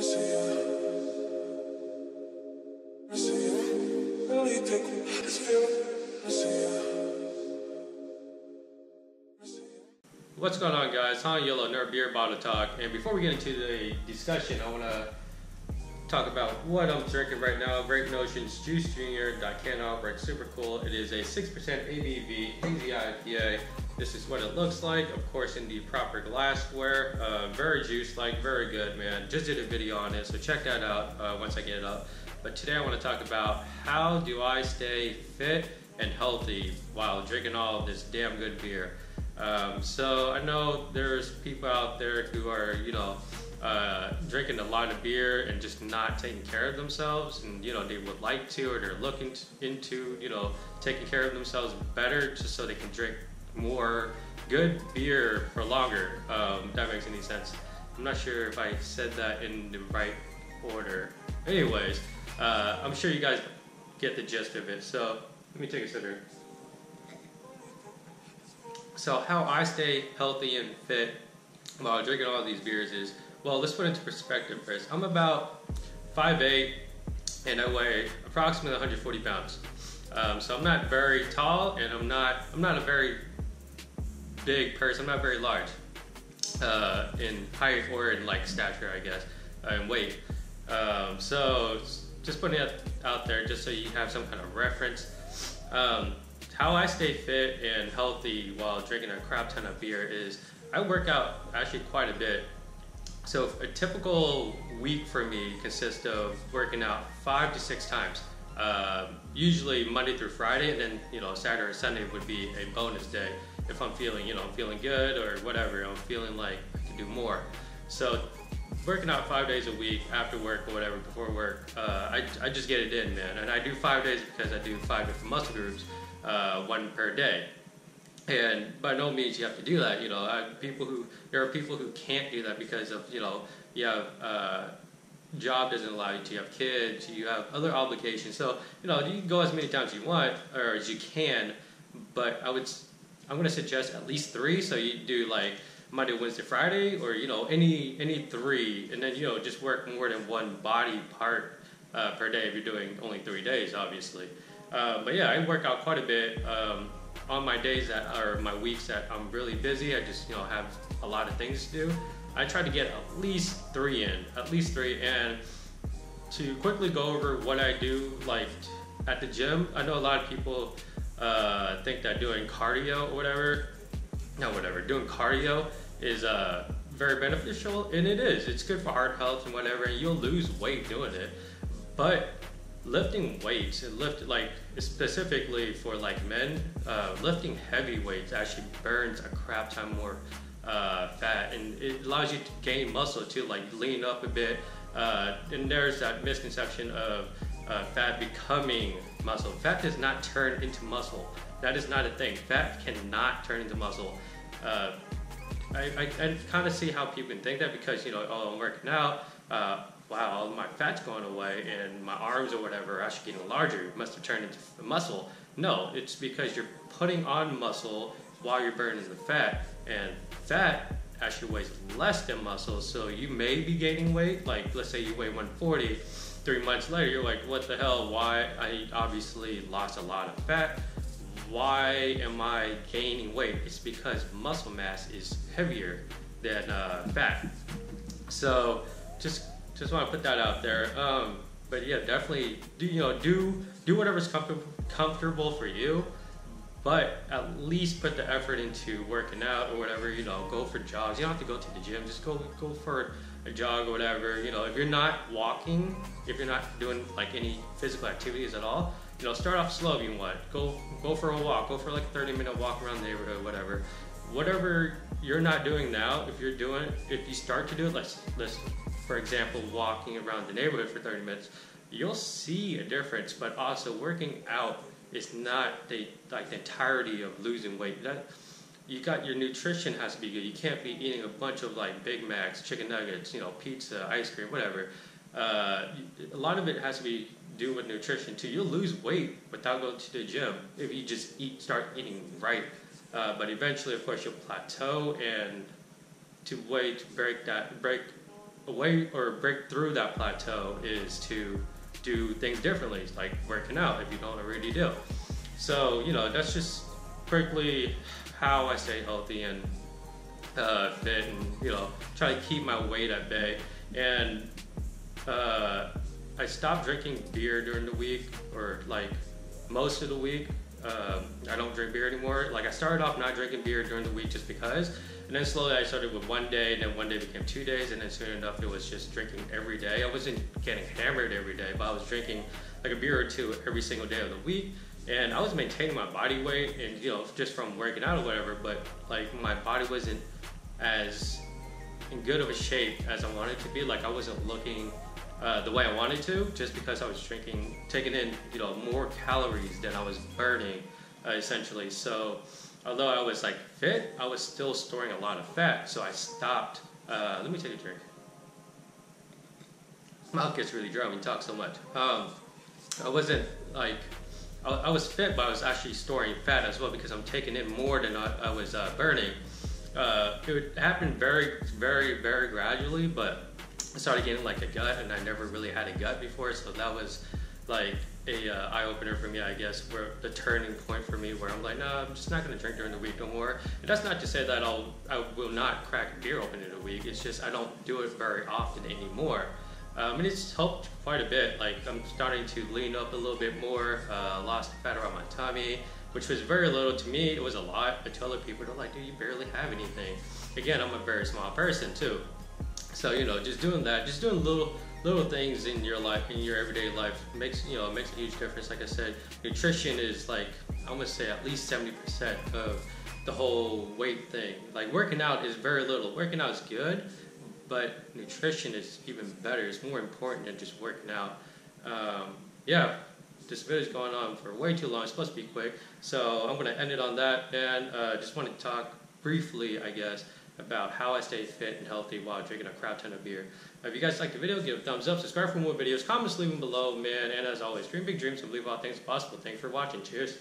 What's going on guys? Han Yolo Nerd Beer Bottle Talk and before we get into the discussion I want to talk about what I'm drinking right now. Great Notions Juice Junior Dicano Break Super Cool. It is a 6% ABV hazy IPA. This is what it looks like, of course in the proper glassware. Uh, very juice like, very good man. Just did a video on it so check that out uh, once I get it up. But today I want to talk about how do I stay fit and healthy while drinking all of this damn good beer. Um, so I know there's people out there who are, you know, uh, drinking a lot of beer and just not taking care of themselves, and you know they would like to, or they're looking into, you know, taking care of themselves better, just so they can drink more good beer for longer. Um, that makes any sense. I'm not sure if I said that in the right order. Anyways, uh, I'm sure you guys get the gist of it. So let me take a sip here. So how I stay healthy and fit while drinking all these beers is, well, let's put it into perspective first. I'm about 5'8", and I weigh approximately 140 pounds. Um, so I'm not very tall, and I'm not I'm not a very big person. I'm not very large uh, in height or in like stature, I guess, uh, and weight. Um, so just putting it out there, just so you have some kind of reference. Um, how I stay fit and healthy while drinking a crap ton of beer is I work out actually quite a bit. So a typical week for me consists of working out five to six times. Uh, usually Monday through Friday, and then you know Saturday or Sunday would be a bonus day if I'm feeling you know I'm feeling good or whatever. I'm feeling like I can do more. So working out five days a week after work or whatever before work, uh, I, I just get it in, man. And I do five days because I do five different muscle groups uh, one per day. And by no means you have to do that. You know, I, people who there are people who can't do that because of you know you have uh, job doesn't allow you to. Have kids, you have other obligations. So you know you can go as many times as you want or as you can. But I would I'm going to suggest at least three. So you do like Monday, Wednesday, Friday, or you know any any three, and then you know just work more than one body part uh, per day if you're doing only three days, obviously. Uh, but yeah, I work out quite a bit. Um, on my days that are my weeks that I'm really busy, I just you know have a lot of things to do. I try to get at least three in, at least three. And to quickly go over what I do, like at the gym, I know a lot of people uh, think that doing cardio or whatever, no, whatever, doing cardio is uh, very beneficial, and it is. It's good for heart health and whatever, and you'll lose weight doing it. But lifting weights and lift like specifically for like men uh, lifting heavy weights actually burns a crap ton more uh, fat and it allows you to gain muscle too like lean up a bit uh, and there's that misconception of uh, fat becoming muscle fat does not turn into muscle that is not a thing fat cannot turn into muscle uh, I, I, I kind of see how people can think that because you know oh I'm working out uh, wow, my fat's going away and my arms or whatever are actually getting larger. It must have turned into muscle. No, it's because you're putting on muscle while you're burning the fat. And fat actually weighs less than muscle. So you may be gaining weight. Like, let's say you weigh 140. Three months later, you're like, what the hell? Why? I obviously lost a lot of fat. Why am I gaining weight? It's because muscle mass is heavier than uh, fat. So just just want to put that out there. Um, but yeah, definitely do you know do do whatever's comfortable comfortable for you, but at least put the effort into working out or whatever. You know, go for jogs. You don't have to go to the gym. Just go go for a jog or whatever. You know, if you're not walking, if you're not doing like any physical activities at all, you know, start off slow if you want. Go go for a walk. Go for like a 30 minute walk around the neighborhood, whatever. Whatever you're not doing now, if you're doing, if you start to do it, let's let's for example, walking around the neighborhood for 30 minutes, you'll see a difference. But also, working out is not the like the entirety of losing weight. That you got your nutrition has to be good. You can't be eating a bunch of like Big Macs, chicken nuggets, you know, pizza, ice cream, whatever. Uh, a lot of it has to be do with nutrition too. You'll lose weight without going to the gym if you just eat, start eating right. Uh, but eventually, of course, you'll plateau, and to wait break that break a way or break through that plateau is to do things differently, like working out if you don't already do. So you know that's just quickly how I stay healthy and uh, fit, and you know try to keep my weight at bay. And uh, I stopped drinking beer during the week, or like most of the week. Um, I don't drink beer anymore. Like I started off not drinking beer during the week just because, and then slowly I started with one day, and then one day became two days, and then soon enough it was just drinking every day. I wasn't getting hammered every day, but I was drinking like a beer or two every single day of the week. And I was maintaining my body weight, and you know, just from working out or whatever. But like my body wasn't as in good of a shape as I wanted to be. Like I wasn't looking uh, the way I wanted to, just because I was drinking, taking in, you know, more calories than I was burning, uh, essentially. So, although I was like fit, I was still storing a lot of fat. So I stopped. Uh, let me take a drink. Mouth gets really dry when you talk so much. Um, I wasn't like I, I, was fit, but I was actually storing fat as well because I'm taking in more than I, I was uh, burning. Uh, it happened very, very, very gradually, but I started getting like a gut, and I never really had a gut before, so that was like a uh, eye opener for me, I guess, where the turning point for me, where I'm like, no, nah, I'm just not gonna drink during the week no more. And that's not to say that I'll I will not crack a beer open in a week. It's just I don't do it very often anymore. Um, and it's helped quite a bit. Like I'm starting to lean up a little bit more, uh, lost fat around my tummy, which was very little to me. It was a lot, but to other people, they're like, dude, you barely have anything. Again, I'm a very small person too. So you know, just doing that, just doing little little things in your life, in your everyday life, makes you know makes a huge difference. Like I said, nutrition is like I'm gonna say at least seventy percent of the whole weight thing. Like working out is very little. Working out is good, but nutrition is even better. It's more important than just working out. Um, yeah, this video is going on for way too long. It's supposed to be quick, so I'm gonna end it on that. And uh, just want to talk briefly, I guess about how I stay fit and healthy while drinking a crap ton of beer. If you guys like the video, give it a thumbs up, subscribe for more videos, comments leave them below, man, and as always, dream big dreams and believe all things possible. Thanks for watching. Cheers.